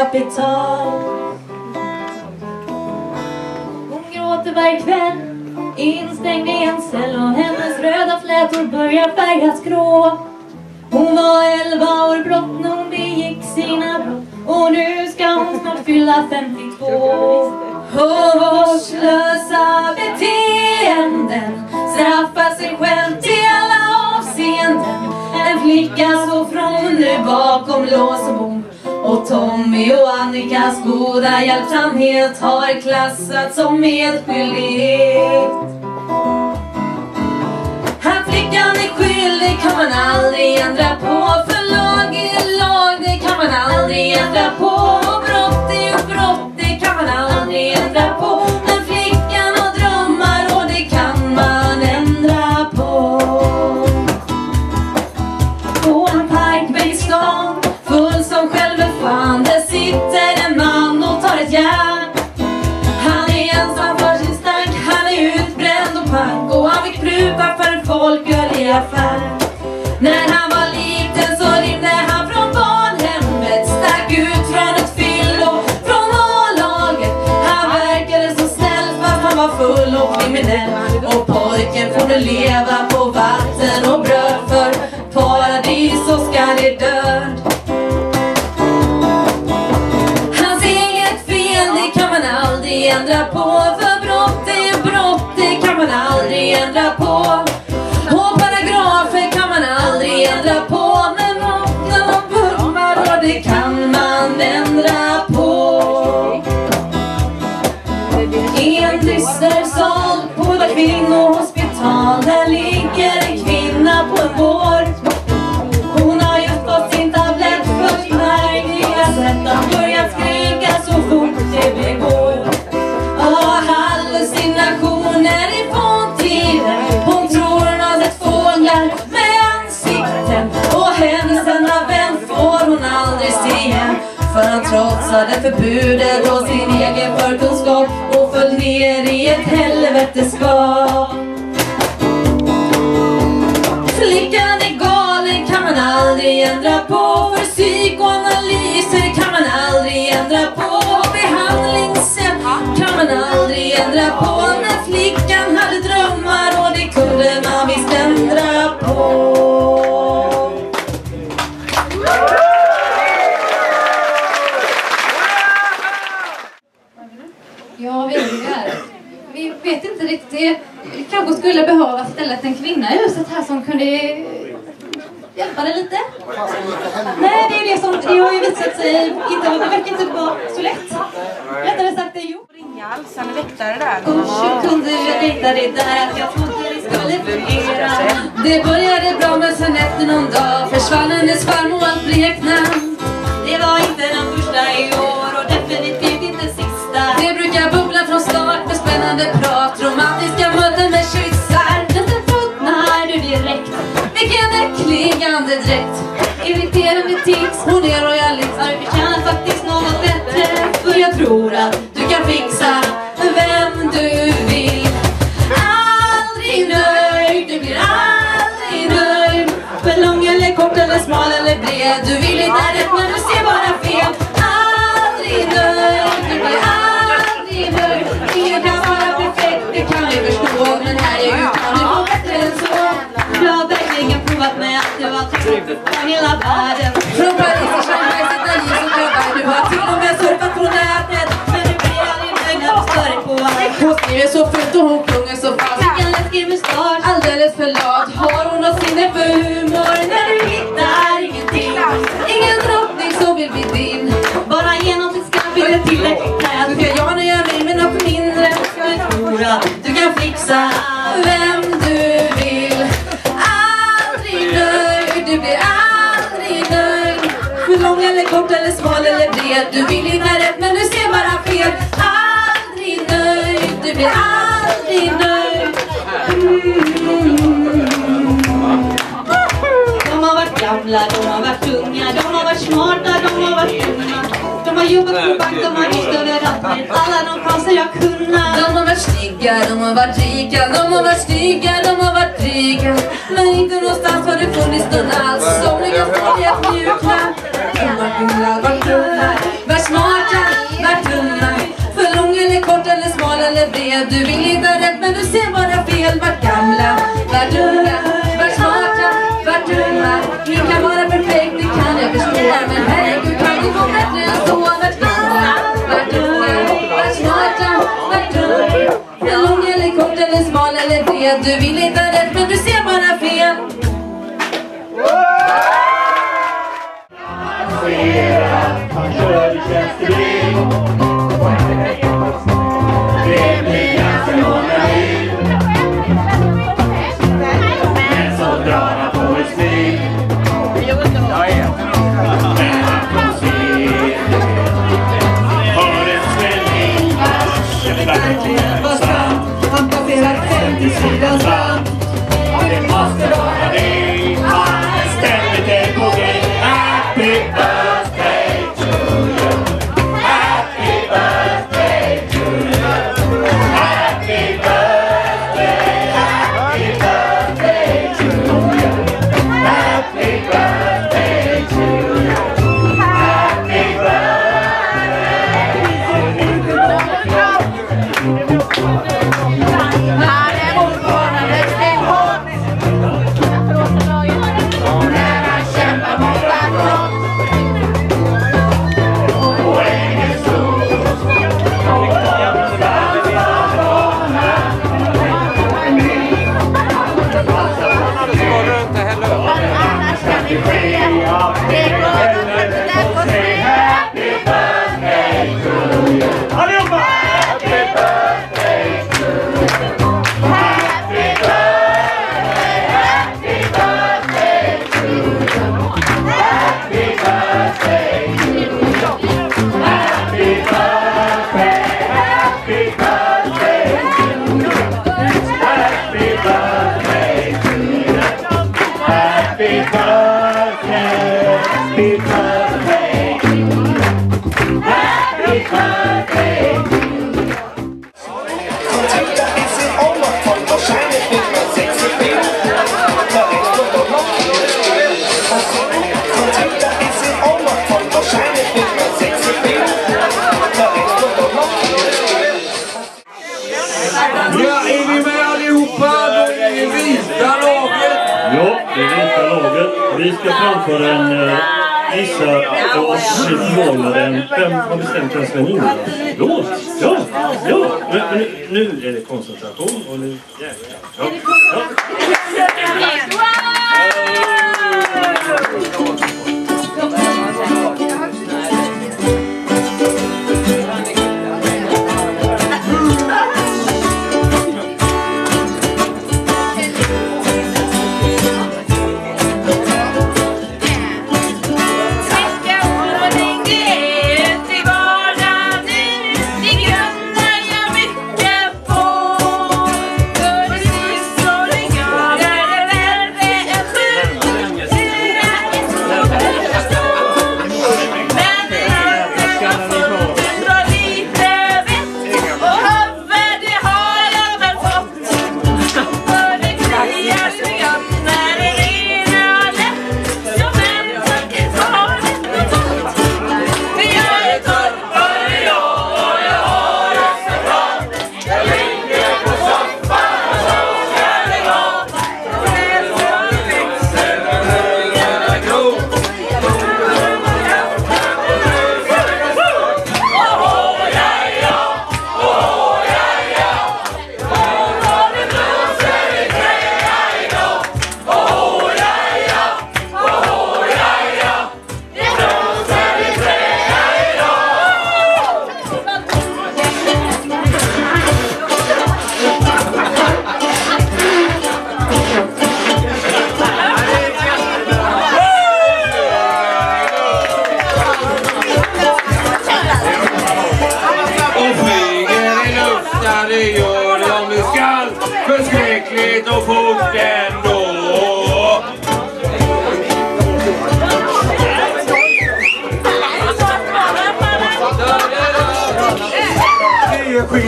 kapital. Hon gråter varje kväll instängd i en cell och hennes röda flätor börjar färgas grå. Hon var elva år blott när hon begick sina brott och nu ska hon snart fylla 52. Och vårdslösa beteenden straffar sig själv till alla avseenden. En flicka så från nu bakom lås och bom Tommy och Annikas goda hjälpsamhet har klassats som medskyldighet. Att flickan är skyldig kan man aldrig ändra på För lag är lag, det kan man aldrig ändra på affär. När han var liten så rymde han från barnhemmet, stack ut från ett fyllo, från A-laget. Han verkade så snäll fast han var full och kriminell. Och pojken får nu leva på vatten och bröd I en dyster sal på ett kvinnohospital Där ligger en kvinna på en bår hon har just fått sin tablett först när jag sett han börjat skrika så fort det går. Ah, hallucinationer i tiden. Hon tror hon har sett fåglar med ansikten. Och hennes enda vän får hon aldrig se igen. För han trotsade förbudet och sin egen förkunskap ner i ett helveteskap. Flickan är galen kan man aldrig ändra på. För psykoanalyser kan man aldrig ändra på. Behandlingssätt kan man aldrig ändra på. När flickan där? Att jag trodde det skulle fungera. Det började bra men sen efter någon dag försvann hennes farmor och allt bleknade. Det var inte den första i år och definitivt inte sista. Det brukar bubbla från start med spännande prat, romantiska möten med kyssar. Men sen tröttnar du direkt. Vilken äcklig andedräkt. Irriterande tics, hon är royalist. Du förtjänar faktiskt något bättre. För jag tror att du kan fixa bred. Du vill hitta rätt men du ser bara fel. Aldrig nöjd, du blir aldrig nöjd. Ingen kan vara perfekt, det kan vi förstå. Men här är det var bättre än så. Jag har verkligen provat med att det var tråkigt för hela världen. Från Paris till Shanghai, Italien som klubbar. Du har till och med surfat på nätet. Men du blir aldrig nöjd när du stör dig på. Hon skriver så fult och hon sjunger så fast. Vilken läskig mustasch. Alldeles för lat. Har hon något sinne för humor? smarta de har varit tunna. De har jobbat på bank, de har ryckt över. Alla de chanser jag kunnat. De har varit snygga, de har varit rika. De har varit snygga, de har varit rika. Men inte någonstans har det funnits någon alls. Somliga stod i att mjukna. De har kunnat varit tunna. Varit smarta, varit tunna. För lång eller kort eller smal eller bred. Du vill inte säger du vill hitta rätt men du ser bara fel. Han kör vem har bestämt hur vem ska är ninja? Låt! Ja! Ja! Men, men nu, nu är det koncentration och nu... Ja. ja.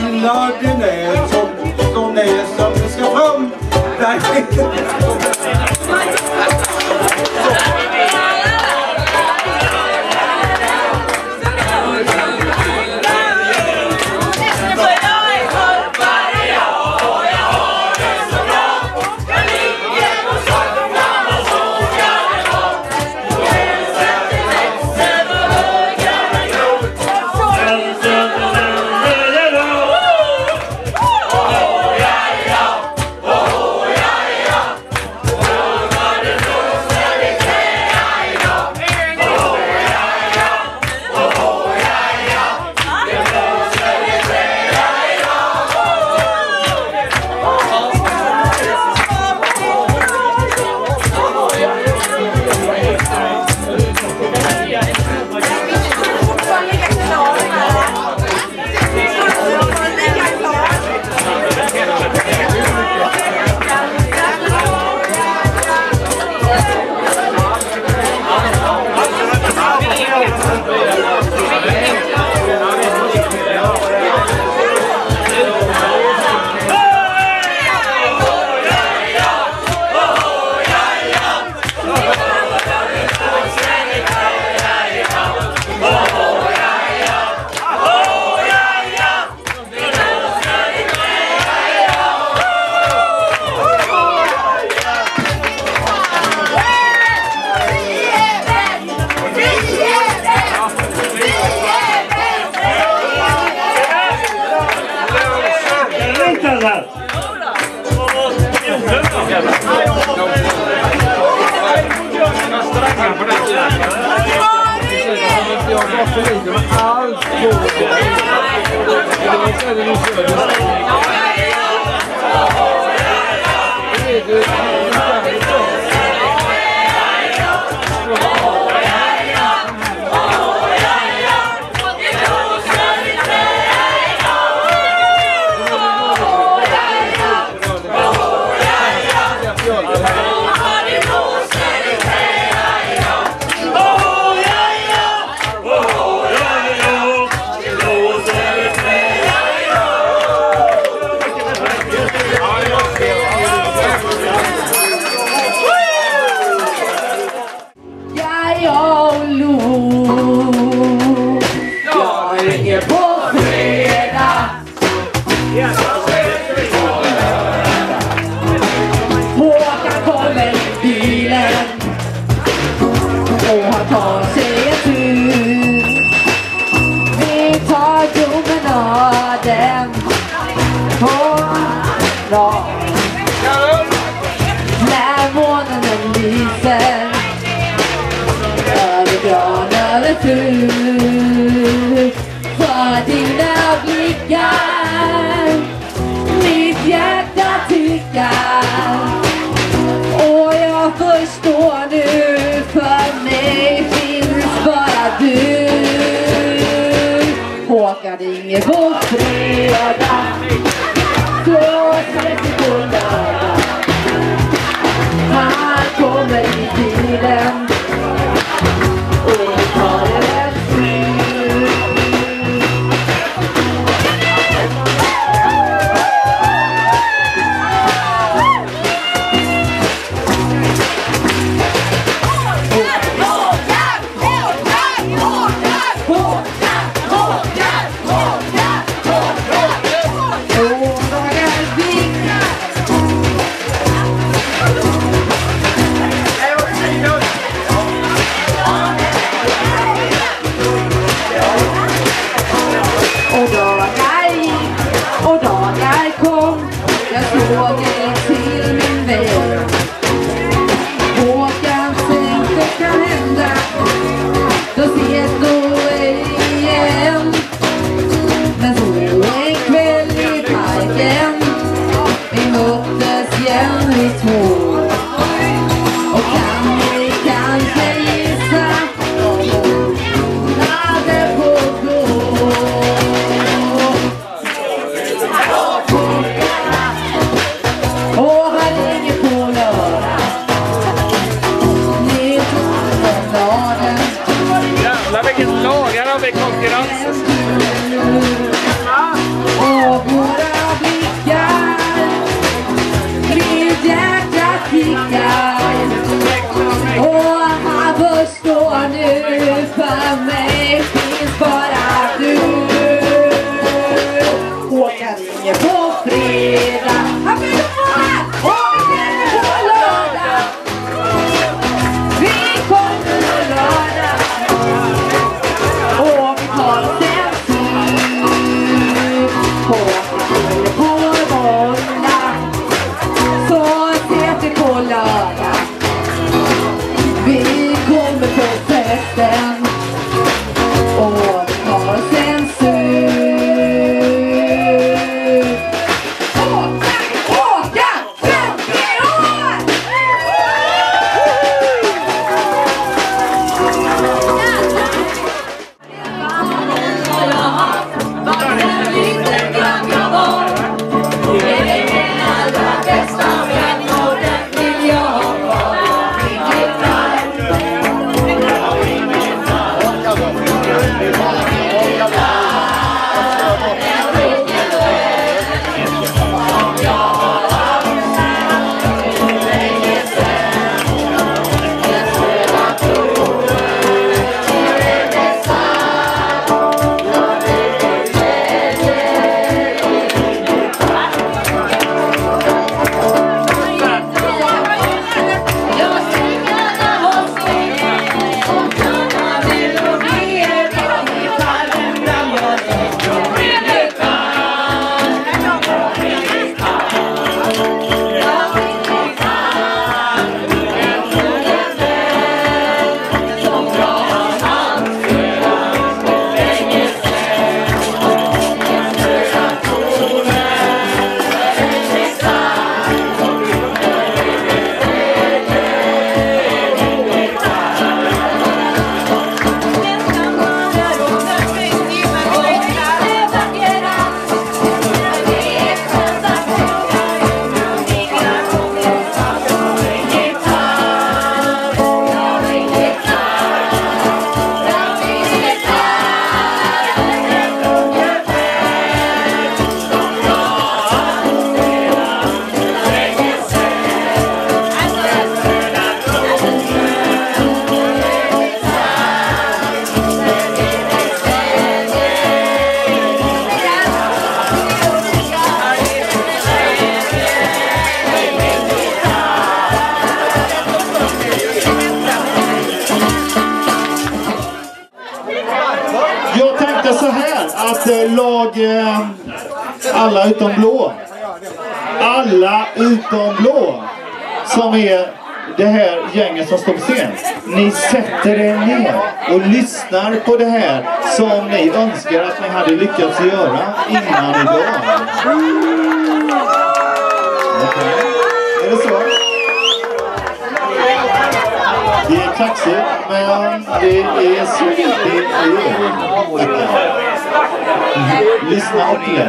lilla den är som, som är som ska fram. Nej. tickar, mitt hjärta tickar. Och jag förstår nu, för mig finns bara du. Håkan Ingeborg, fredag. you know? Alla utom blå. Alla utom blå. Som är det här gänget som står på scen. Ni sätter er ner och lyssnar på det här som ni önskar att ni hade lyckats göra innan idag. Okay. Är det så? Det är kaxigt, men det är så det är. Listen out here.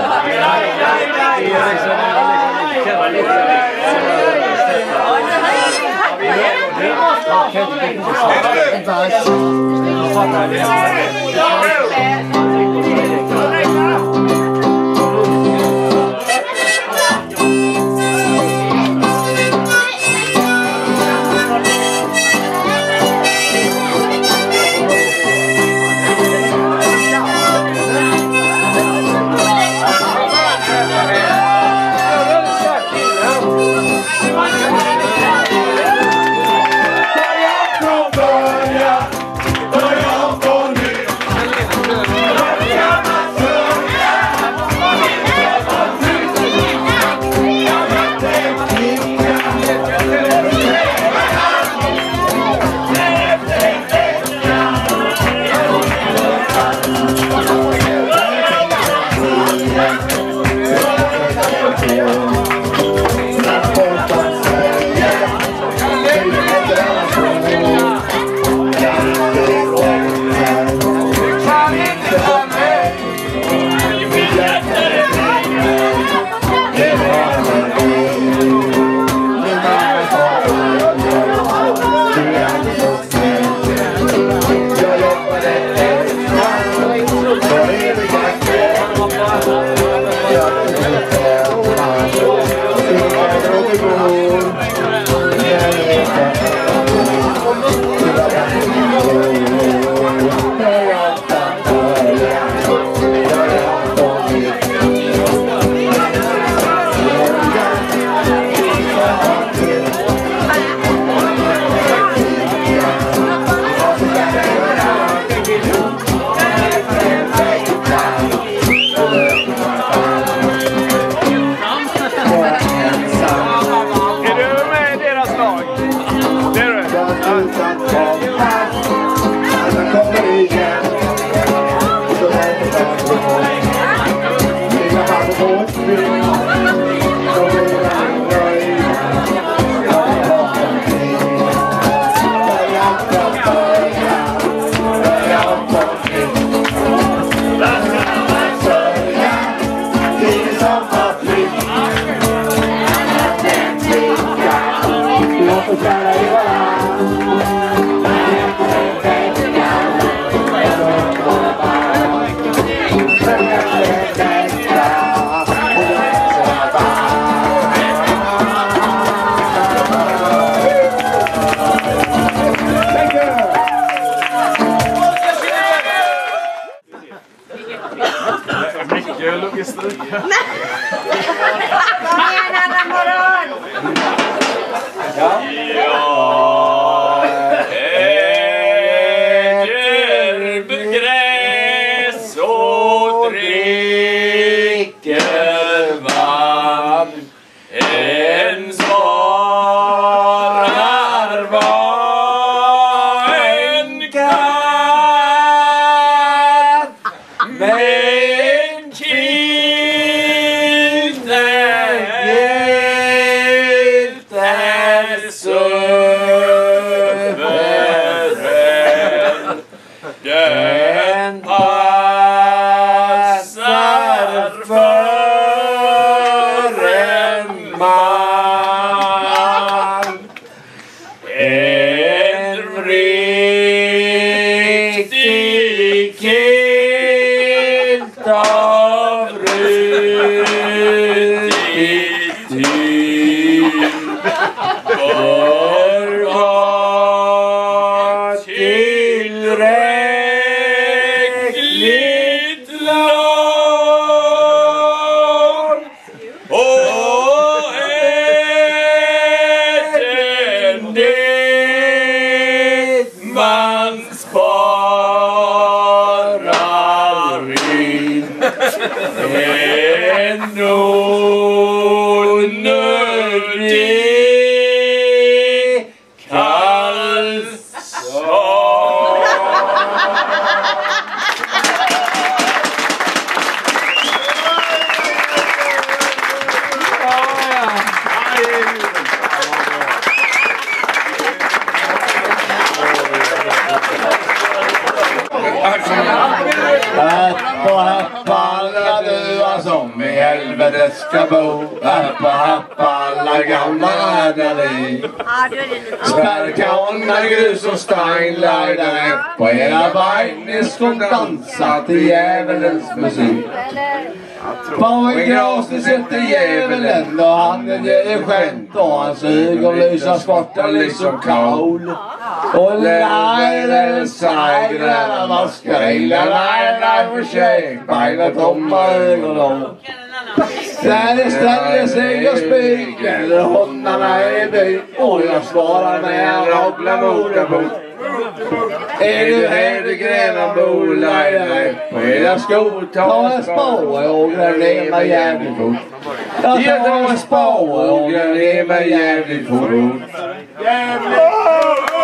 Sparka Spärrkarlar, grus och steinleidare På era bein ni ska dansa till djävulens musik. På en gras sitter djävulen och han ger skämt och hans ögon lyser svarta liksom kol. Och lajlen säger maskarilla, lajlen försök, beinet tomma ögon och där ställer sig och speglar hundarna i byn och jag svarar med en ragla mot en bok. Är du Hedegren och Bolajare på era skor ta en spår och ågra ner mig jävligt fort. Jag tar en spår och ågra ner mig jävligt fort. Jävligt